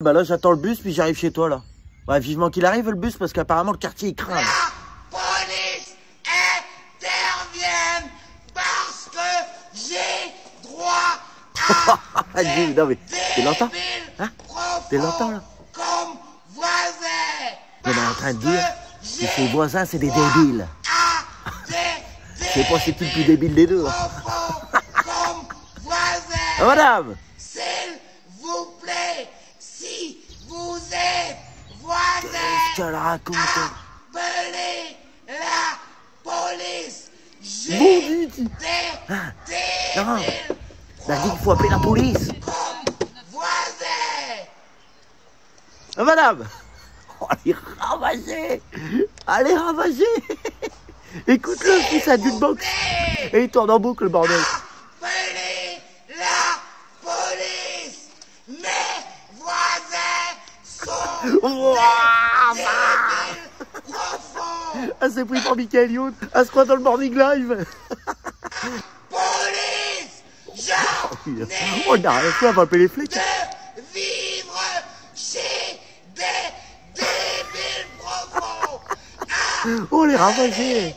Bah là, j'attends le bus, puis j'arrive chez toi, là. Ouais, vivement qu'il arrive, le bus, parce qu'apparemment, le quartier, il craint. là. La police intervienne parce que j'ai droit à Dis, non, mais t'es l'entends des Hein T'es l'entends, là comme voisins. On est en train de dire que j'ai voisins, c'est des débiles. des Je sais pas c'est qui le plus débile des deux. comme Ah, voisins. madame te le raconte. appelez la police. J'ai des Non, débiles elle a dit qu'il faut appeler la police. Ah, madame Oh, elle est ravagée Elle est ravagée Écoute-le, fils à jukebox Et il tourne en boucle, le bordel Appelez la police. Mes voisins Elle s'est pris pour Michael Youn Elle se croit dans le Morning Live Police, ai Oh, n'a rien fait, va appeler les flics. de vivre chez des débiles profonds. Oh, elle est ravagée